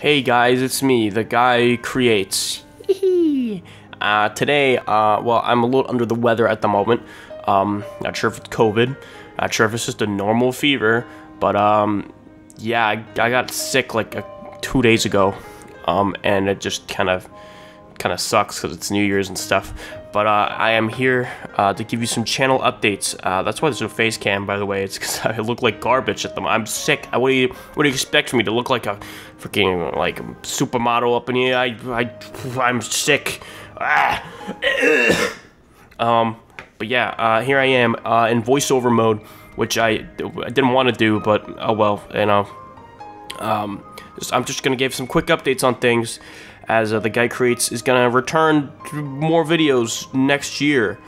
Hey guys, it's me, the guy creates. uh, today, uh, well, I'm a little under the weather at the moment. Um, not sure if it's COVID, not sure if it's just a normal fever, but um, yeah, I, I got sick like uh, two days ago, um, and it just kind of kind of sucks because it's New Year's and stuff. But uh, I am here uh, to give you some channel updates. Uh, that's why there's no face cam, by the way. It's because I look like garbage at them. I'm sick. What do you What do you expect from me to look like a freaking like supermodel up in here? I I I'm sick. Ah. um, but yeah, uh, here I am uh, in voiceover mode, which I, I didn't want to do, but oh well, you know. Um, I'm just gonna give some quick updates on things as uh, the guy creates is gonna return more videos next year,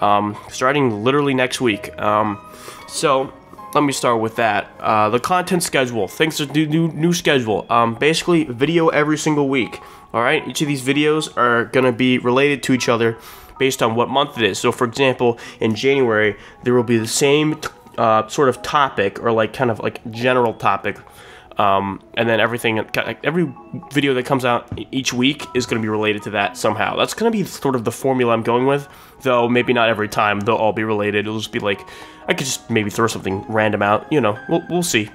um, starting literally next week. Um, so let me start with that. Uh, the content schedule. Thanks to new new, new schedule. Um, basically, video every single week. All right. Each of these videos are gonna be related to each other based on what month it is. So, for example, in January, there will be the same uh, sort of topic or like kind of like general topic um, and then everything, every video that comes out each week is going to be related to that somehow. That's going to be sort of the formula I'm going with, though maybe not every time they'll all be related. It'll just be like, I could just maybe throw something random out, you know, we'll, we'll see.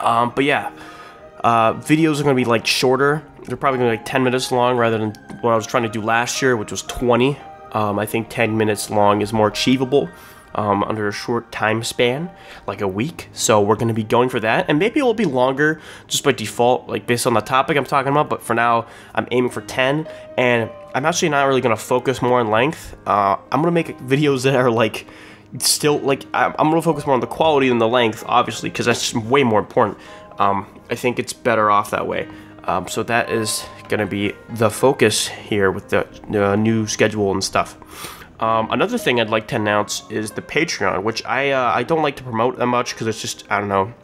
Um, but yeah, uh, videos are going to be like shorter. They're probably going to be like 10 minutes long rather than what I was trying to do last year, which was 20. Um, I think 10 minutes long is more achievable um, under a short time span, like a week. So we're going to be going for that. And maybe it will be longer just by default, like based on the topic I'm talking about. But for now, I'm aiming for 10. And I'm actually not really going to focus more on length. Uh, I'm going to make videos that are like still like I'm, to focus more on the quality than the length, obviously, because that's way more important. Um, I think it's better off that way. Um, so that is going to be the focus here with the, the new schedule and stuff. Um, another thing I'd like to announce is the Patreon, which I uh, I don't like to promote that much because it's just I don't know,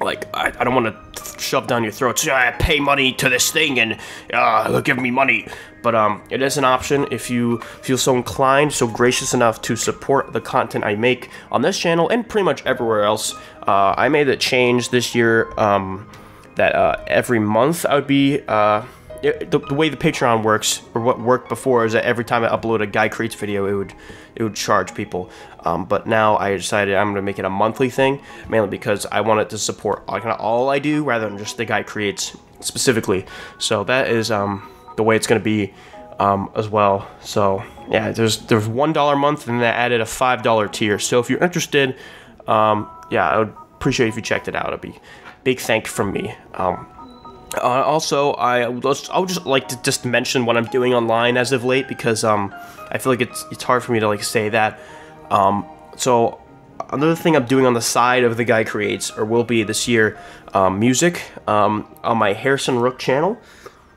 like I, I don't want to shove down your throats. I pay money to this thing and uh, give me money, but um, it is an option if you feel so inclined, so gracious enough to support the content I make on this channel and pretty much everywhere else. Uh, I made a change this year um, that uh, every month I would be. It, the, the, way the Patreon works, or what worked before, is that every time I upload a guy creates video, it would it would charge people. Um, but now I decided I'm gonna make it a monthly thing, mainly because I want it to support kind of all I do rather than just the guy creates specifically. So that is um, the way it's gonna be um, as well. So yeah, there's there's one dollar a month, and then I added a five dollar tier. So if you're interested, um, yeah, I would appreciate if you checked it out. It'd be big thank from me. Um, uh, also, I I would just like to just mention what I'm doing online as of late because um, I feel like it's it's hard for me to like say that. Um, so another thing I'm doing on the side of the guy creates or will be this year, um, music um, on my Harrison Rook channel.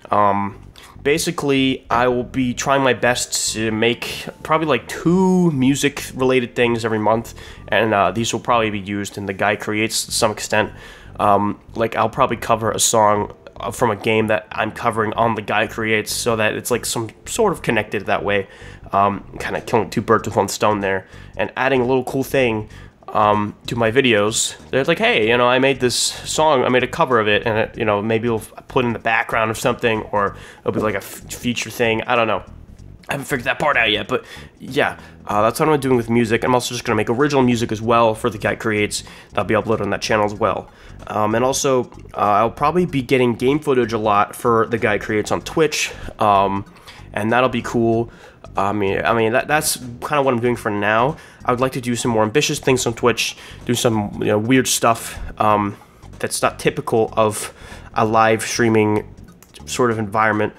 Um, basically, I will be trying my best to make probably like two music related things every month, and uh, these will probably be used in the guy creates to some extent. Um, like I'll probably cover a song from a game that I'm covering on the guy creates so that it's like some sort of connected that way. Um, kind of killing two birds with one stone there and adding a little cool thing um, to my videos. They're like, hey, you know, I made this song, I made a cover of it, and it, you know, maybe we'll put in the background of something, or it'll be like a feature thing. I don't know. I haven't figured that part out yet, but yeah, uh, that's what I'm doing with music. I'm also just going to make original music as well for the guy creates. That'll be uploaded on that channel as well. Um, and also, uh, I'll probably be getting game footage a lot for the guy creates on Twitch, um, and that'll be cool. I mean, I mean that, that's kind of what I'm doing for now. I would like to do some more ambitious things on Twitch, do some you know weird stuff um, that's not typical of a live streaming sort of environment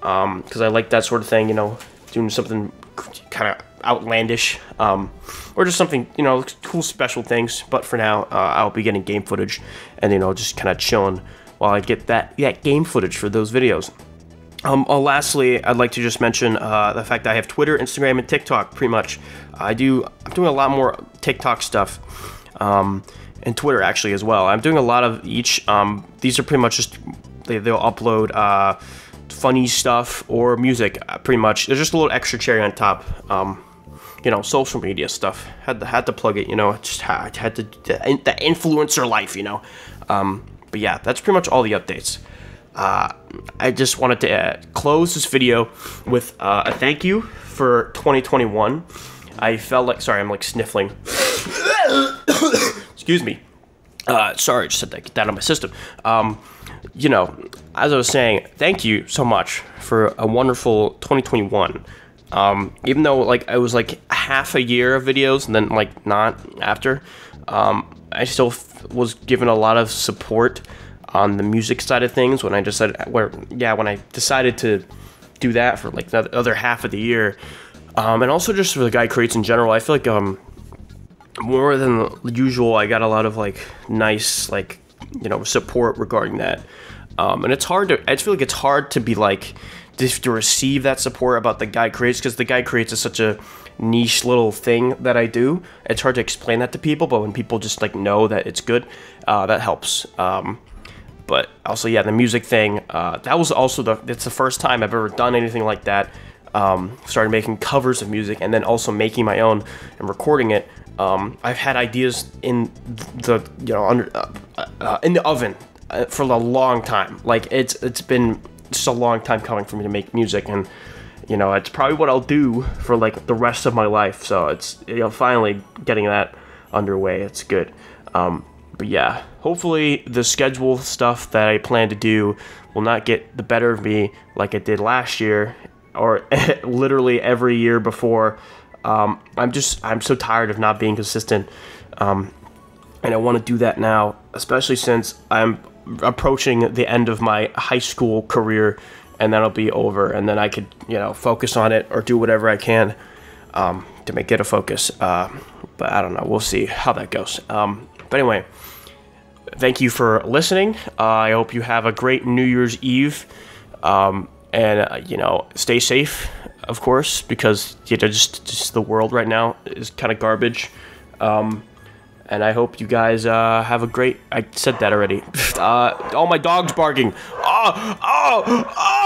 because um, I like that sort of thing. You know, doing something kind of outlandish um, or just something you know cool special things but for now uh, i'll be getting game footage and you know just kind of chilling while i get that that game footage for those videos um, uh, lastly, I'd like to just mention uh, the fact that I have Twitter, Instagram, and TikTok. Pretty much, I do. I'm doing a lot more TikTok stuff, um, and Twitter actually as well. I'm doing a lot of each. Um, these are pretty much just they, will upload uh, funny stuff or music, uh, pretty much. There's just a little extra cherry on top. Um, you know, social media stuff. Had to had to plug it. You know, just had, had to the, influencer life. You know, um, but yeah, that's pretty much all the updates. uh, I just wanted to uh, close this video with uh, a thank you for 2021. I felt like, sorry, I'm like sniffling. Excuse me. Uh, sorry, I just had to get that out of my system. Um, you know, as I was saying, thank you so much for a wonderful 2021. Um, even though like I was like half a year of videos and then like not after, um, I still f- was given a lot of support on the music side of things when I decided where yeah when I decided to do that for like the other half of the year, um, and also just for the guy creates in general. I feel like um more than usual I got a lot of like nice like you know support regarding that, um, and it's hard to I just feel like it's hard to be like to receive that support about the guy creates because the guy creates is such a niche little thing that I do. It's hard to explain that to people, but when people just like know that it's good, uh, that helps. Um, but also, yeah, the music thing. Uh, that was also the. It's the first time I've ever done anything like that. Um, started making covers of music and then also making my own and recording it. Um, I've had ideas in the you know under uh, uh, in the oven uh, for a long time. Like it's it's been just a long time coming for me to make music and you know it's probably what I'll do for like the rest of my life. So it's you know finally getting that underway. It's good. Um, but yeah, hopefully the schedule stuff that I plan to do will not get the better of me like it did last year or literally every year before. Um, I'm just I'm so tired of not being consistent, um, and I want to do that now, especially since I'm approaching the end of my high school career, and that'll be over, and then I could you know focus on it or do whatever I can um, to make it a focus. Uh, but I don't know. We'll see how that goes. Um, but anyway, thank you for listening. Uh, I hope you have a great New Year's Eve. Um, and, uh, you know, stay safe, of course, because you know, just, just the world right now is kind of garbage. Um, and I hope you guys uh, have a great. I said that already. Uh, all my dogs barking. Oh, oh, oh!